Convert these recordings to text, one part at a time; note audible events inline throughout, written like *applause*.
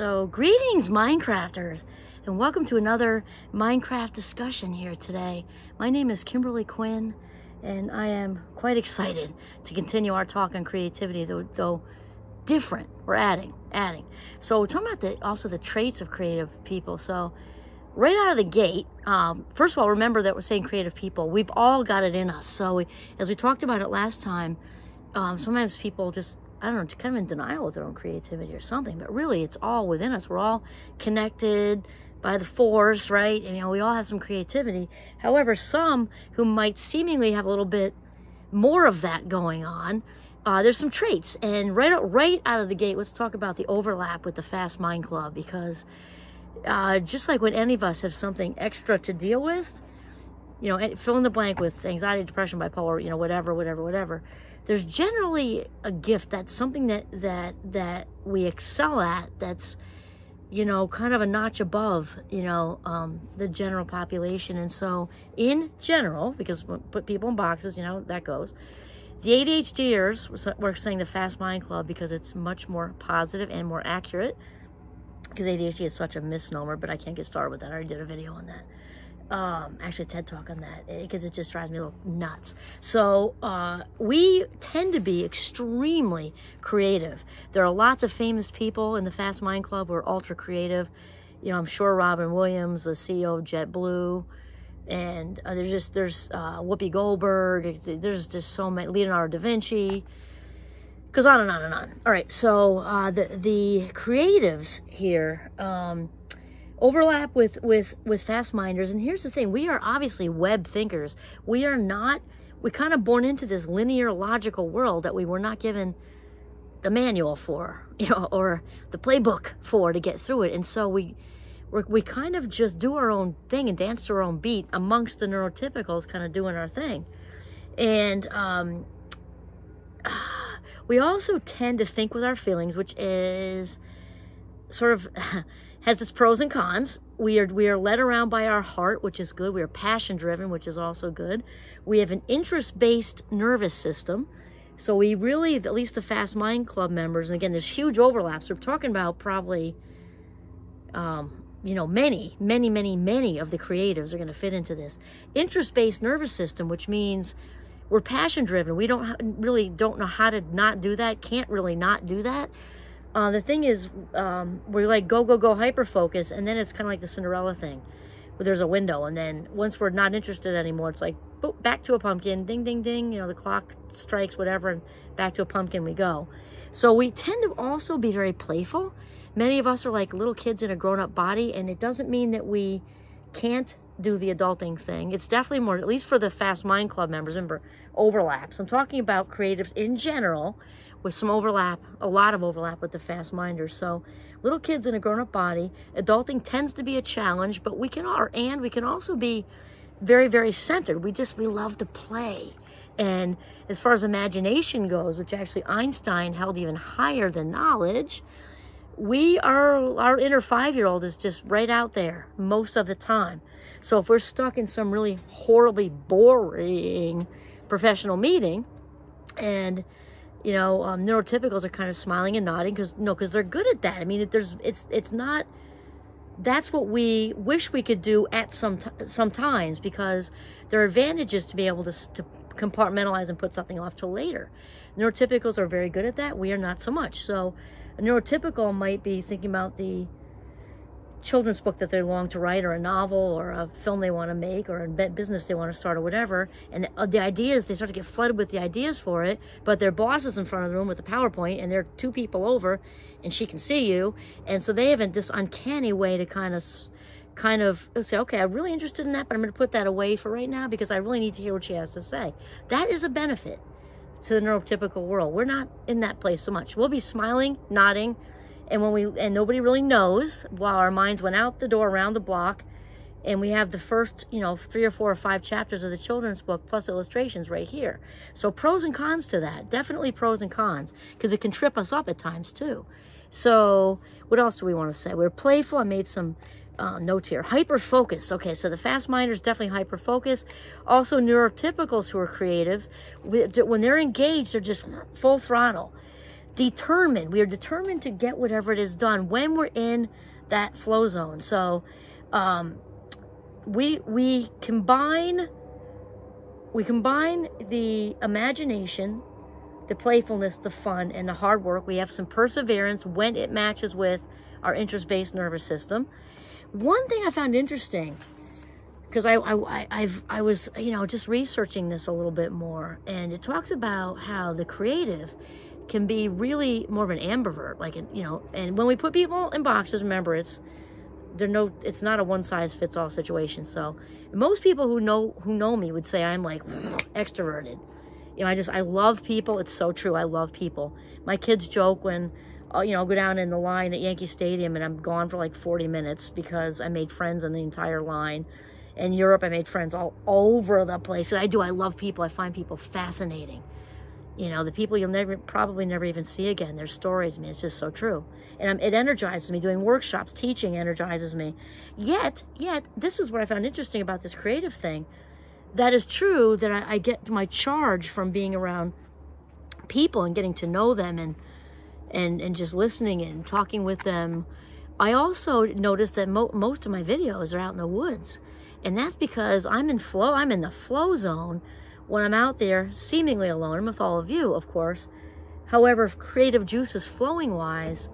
So, greetings, Mindcrafters, and welcome to another Mindcraft discussion here today. My name is Kimberly Quinn, and I am quite excited to continue our talk on creativity, though, though different. We're adding, adding. So, we're talking about the, also the traits of creative people. So, right out of the gate, um, first of all, remember that we're saying creative people. We've all got it in us. So, we, as we talked about it last time, um, sometimes people just I don't know, kind of in denial of their own creativity or something. But really, it's all within us. We're all connected by the force, right? And, you know, we all have some creativity. However, some who might seemingly have a little bit more of that going on, uh, there's some traits. And right out, right out of the gate, let's talk about the overlap with the Fast Mind Club because uh, just like when any of us have something extra to deal with, you know, fill in the blank with anxiety, depression, bipolar, you know, whatever, whatever, whatever there's generally a gift that's something that that that we excel at that's you know kind of a notch above you know um, the general population. And so in general because we put people in boxes you know that goes the ADHDers we're saying the fast mind club because it's much more positive and more accurate because ADHD is such a misnomer but I can't get started with that. I already did a video on that um, actually TED talk on that because eh, it just drives me a little nuts. So uh, we tend to be extremely creative. There are lots of famous people in the Fast Mind Club who are ultra creative. You know, I'm sure Robin Williams, the CEO of JetBlue, and uh, there's just there's uh, Whoopi Goldberg. There's just so many Leonardo da Vinci. Goes on and on and on. All right, so uh, the the creatives here. Um, overlap with with with fast minders. And here's the thing we are obviously web thinkers. We are not we kind of born into this linear logical world that we were not given the manual for *laughs* you know or the playbook for to get through it. And so we we we kind of just do our own thing and dance to our own beat amongst the neurotypicals kind of doing our thing. And um, *sighs* we also tend to think with our feelings which is sort of *laughs* has its pros and cons. We are we are led around by our heart, which is good. We are passion driven, which is also good. We have an interest based nervous system. So we really, at least the Fast Mind Club members, and again, there's huge overlaps. We're talking about probably, um, you know, many, many, many, many of the creatives are going to fit into this interest-based nervous system, which means we're passion-driven. We don't really don't know how to not do that. Can't really not do that. Uh, the thing is, um, we're like go, go, go, hyper focus, and then it's kind of like the Cinderella thing, where there's a window, and then once we're not interested anymore, it's like boop, back to a pumpkin, ding, ding, ding, you know, the clock strikes, whatever, and back to a pumpkin we go. So we tend to also be very playful. Many of us are like little kids in a grown up body, and it doesn't mean that we can't do the adulting thing. It's definitely more, at least for the Fast Mind Club members, remember, overlaps. I'm talking about creatives in general with some overlap, a lot of overlap with the fast minders. So little kids in a grown-up body, adulting tends to be a challenge, but we can are and we can also be very, very centered. We just we love to play. And as far as imagination goes, which actually Einstein held even higher than knowledge, we are our inner five-year-old is just right out there most of the time. So if we're stuck in some really horribly boring professional meeting and you know, um, neurotypicals are kind of smiling and nodding because no, because they're good at that. I mean, there's it's it's not. That's what we wish we could do at some sometimes because there are advantages to be able to to compartmentalize and put something off till later. Neurotypicals are very good at that. We are not so much. So, a neurotypical might be thinking about the children's book that they long to write or a novel or a film they want to make or a business they want to start or whatever and the, uh, ideas they start to get flooded with the ideas for it but their boss is in front of the room with a powerpoint and there are two people over and she can see you and so they have this uncanny way to kind of kind of say okay i'm really interested in that but i'm going to put that away for right now because i really need to hear what she has to say. That is a benefit to the neurotypical world. We're not in that place so much. We'll be smiling nodding and when we and nobody really knows while our minds went out the door around the block and we have the first you know three or four or five chapters of the children's book plus illustrations right here. So pros and cons to that definitely pros and cons because it can trip us up at times too. So what else do we want to say? We're playful i made some uh, notes here. Hyper focus okay so the fast minders definitely hyper focus also neurotypicals who are creatives when they're engaged they're just full throttle determined. We are determined to get whatever it is done when we're in that flow zone. So um, we we combine we combine the imagination, the playfulness, the fun, and the hard work. We have some perseverance when it matches with our interest-based nervous system. One thing I found interesting because I, I, I've, I was, you know, just researching this a little bit more, and it talks about how the creative can be really more of an ambivert, like, you know, and when we put people in boxes, remember, it's, they're no, it's not a one size fits all situation. So most people who know, who know me would say I'm like *sniffs* extroverted. You know, I just, I love people. It's so true. I love people. My kids joke when, uh, you know, I'll go down in the line at Yankee Stadium and I'm gone for like 40 minutes because I made friends on the entire line in Europe, I made friends all over the place. I do. I love people. I find people fascinating. You know, the people you'll never, probably never even see again. Their stories. I mean, it's just so true. And it energizes me. Doing workshops, teaching energizes me. Yet, yet, this is what I found interesting about this creative thing. That is true that I, I get my charge from being around people and getting to know them and and and just listening and talking with them. I also noticed that mo most of my videos are out in the woods. And that's because I'm in flow, I'm in the flow zone when I'm out there seemingly alone. I'm with all of you, of course. However, if creative juice is flowing wise,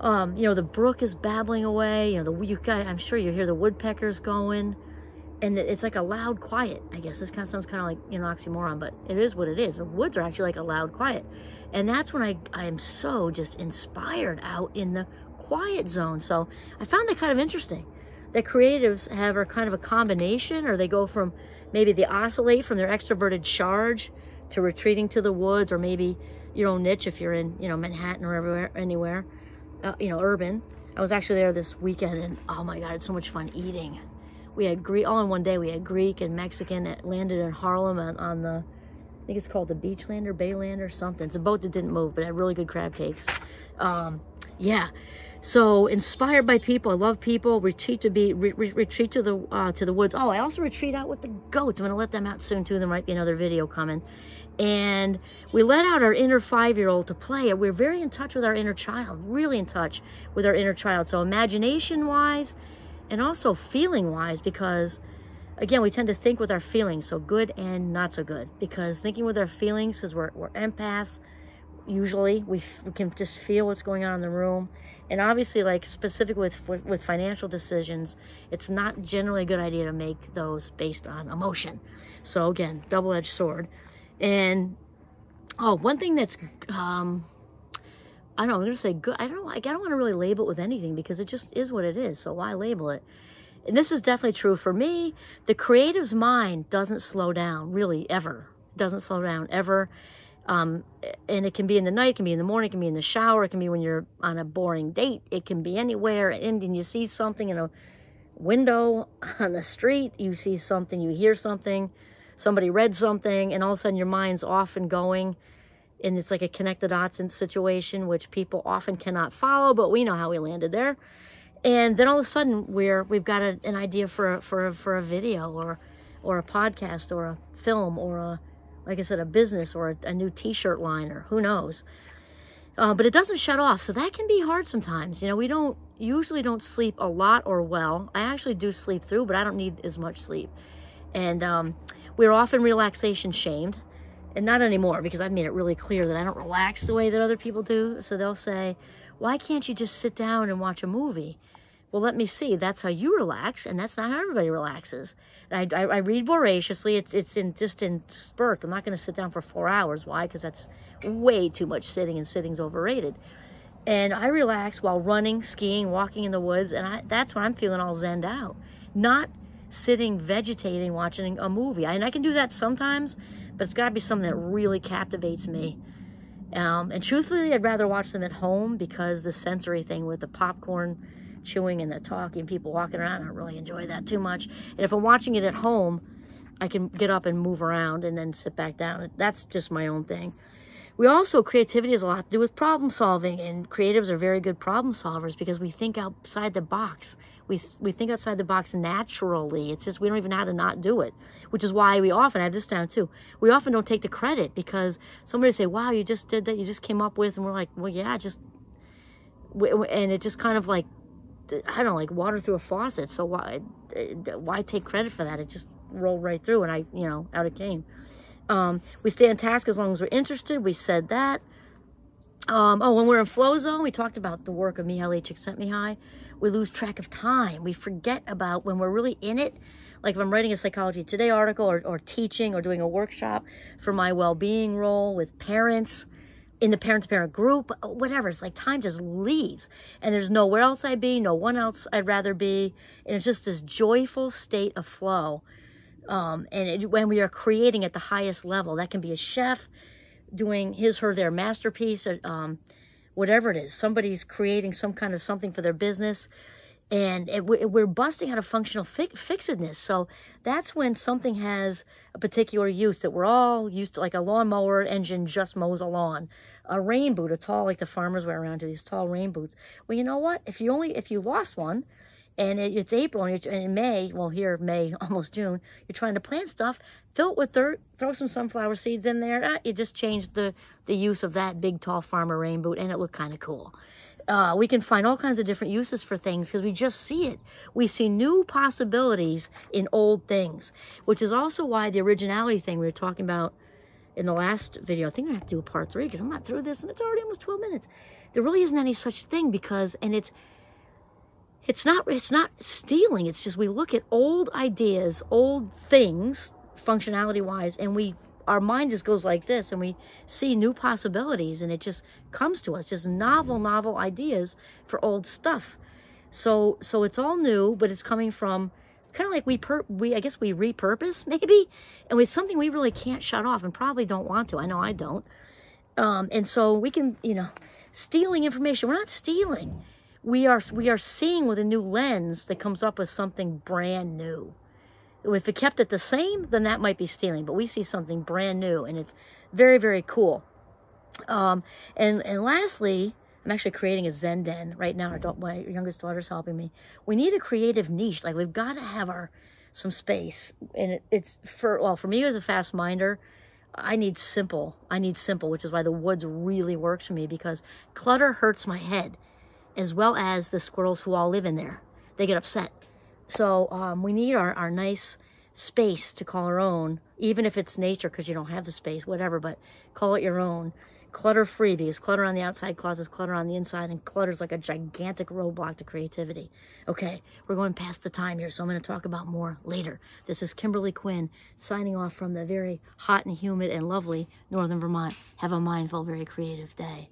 um, you know, the brook is babbling away, you know, the you got I'm sure you hear the woodpeckers going. And it's like a loud quiet, I guess. This kind of sounds kind of like, you know, oxymoron, but it is what it is. The woods are actually like a loud quiet. And that's when I, I am so just inspired out in the quiet zone. So I found that kind of interesting that creatives have are kind of a combination or they go from maybe they oscillate from their extroverted charge to retreating to the woods or maybe your own niche if you're in you know manhattan or everywhere anywhere uh, you know urban. I was actually there this weekend and oh my god it's so much fun eating. We had greek all in one day we had greek and mexican that landed in harlem on, on the i think it's called the beachlander baylander something. It's a boat that didn't move but had really good crab cakes. Um, yeah so inspired by people, I love people. Retreat to be re, re, retreat to the uh, to the woods. Oh, I also retreat out with the goats. I'm gonna let them out soon too. There might be another video coming. And we let out our inner five-year-old to play. We're very in touch with our inner child, really in touch with our inner child. So imagination-wise, and also feeling-wise, because again, we tend to think with our feelings, so good and not so good. Because thinking with our feelings, because we're, we're empaths, usually we, we can just feel what's going on in the room and obviously like specific with with financial decisions it's not generally a good idea to make those based on emotion. So again double-edged sword. And oh one thing that's um i don't know i'm gonna say good i don't i don't want to really label it with anything because it just is what it is so why label it? And this is definitely true for me the creative's mind doesn't slow down really ever. Doesn't slow down ever um, and it can be in the night, it can be in the morning, it can be in the shower, it can be when you're on a boring date, it can be anywhere. And, and you see something in a window *laughs* on the street, you see something, you hear something, somebody read something, and all of a sudden your mind's off and going. And it's like a connect the dots situation, which people often cannot follow, but we know how we landed there. And then all of a sudden we're we've got a, an idea for a, for a, for a video or or a podcast or a film or a like I said, a business or a, a new t-shirt line or who knows. Uh, but it doesn't shut off, so that can be hard sometimes. You know, we don't usually don't sleep a lot or well. I actually do sleep through, but I don't need as much sleep. And um, we're often relaxation shamed, and not anymore because I've made it really clear that I don't relax the way that other people do. So they'll say, "Why can't you just sit down and watch a movie?" Well, let me see. That's how you relax, and that's not how everybody relaxes. I, I, I, read voraciously. It's it's in just in spurts. I'm not going to sit down for four hours. Why? Because that's way too much sitting, and sitting's overrated. And I relax while running, skiing, walking in the woods, and I, that's when I'm feeling all zened out. Not sitting, vegetating, watching a movie. I, and I can do that sometimes, but it's got to be something that really captivates me. Um, and truthfully, I'd rather watch them at home because the sensory thing with the popcorn chewing and the talking, people walking around. I don't really enjoy that too much. And if I'm watching it at home, I can get up and move around and then sit back down. That's just my own thing. We also, creativity has a lot to do with problem solving, and creatives are very good problem solvers because we think outside the box. We, we think outside the box naturally. It's just we don't even know how to not do it, which is why we often I have this down too. We often don't take the credit because somebody say, "Wow, you just did that. You just came up with," and we're like, "Well, yeah, just," and it just kind of like I don't know, like water through a faucet. So why why take credit for that? It just rolled right through, and I you know out it came. Um, we stay on task as long as we're interested. We said that. Um, oh, when we're in flow zone, we talked about the work of Mihaly Csikszentmihalyi. We lose track of time. We forget about when we're really in it. Like if I'm writing a Psychology Today article or, or teaching or doing a workshop for my well-being role with parents in the parent-to-parent group, whatever. It's like time just leaves. And there's nowhere else I'd be, no one else I'd rather be. And it's just this joyful state of flow. Um, and it, when we are creating at the highest level, that can be a chef, doing his, her, their masterpiece, um, whatever it is. Somebody's creating some kind of something for their business, and it, we're busting out of functional fi fixedness. So that's when something has a particular use that we're all used to, like a lawnmower engine just mows a lawn. A rain boot, a tall, like the farmers wear around to these tall rain boots. Well, you know what? If you only, if you lost one, and it, it's April and, and in May, well here May, *laughs* almost June, you're trying to plant stuff, fill it with dirt, throw some sunflower seeds in there. Ah, you just changed the, the use of that big tall farmer rain boot and it looked kind of cool. Uh, we can find all kinds of different uses for things because we just see it. We see new possibilities in old things, which is also why the originality thing we were talking about in the last video, I think I have to do a part three because I'm not through this and it's already almost 12 minutes. There really isn't any such thing because, and it's, it's not it's not stealing it's just we look at old ideas old things functionality wise and we our mind just goes like this and we see new possibilities and it just comes to us just novel novel ideas for old stuff. So so it's all new but it's coming from kind of like we per we i guess we repurpose *laughs* maybe and it's something we really can't shut off and probably don't want to. I know i don't. Um and so we can you know stealing information. We're not stealing. We are we are seeing with a new lens that comes up with something brand new. If it kept it the same, then that might be stealing. But we see something brand new, and it's very very cool. Um, and and lastly, I'm actually creating a Zen den right now. My youngest daughter's helping me. We need a creative niche. Like we've got to have our some space, and it, it's for well for me as a fast minder. I need simple. I need simple, which is why the woods really works for me because clutter hurts my head as well as the squirrels who all live in there. They get upset. So um, we need our, our nice space to call our own, even if it's nature because you don't have the space, whatever, but call it your own. Clutter free because clutter on the outside causes clutter on the inside, and clutter is like a gigantic roadblock to creativity. Okay, we're going past the time here, so I'm going to talk about more later. This is Kimberly Quinn signing off from the very hot and humid and lovely northern Vermont. Have a mindful, very creative day.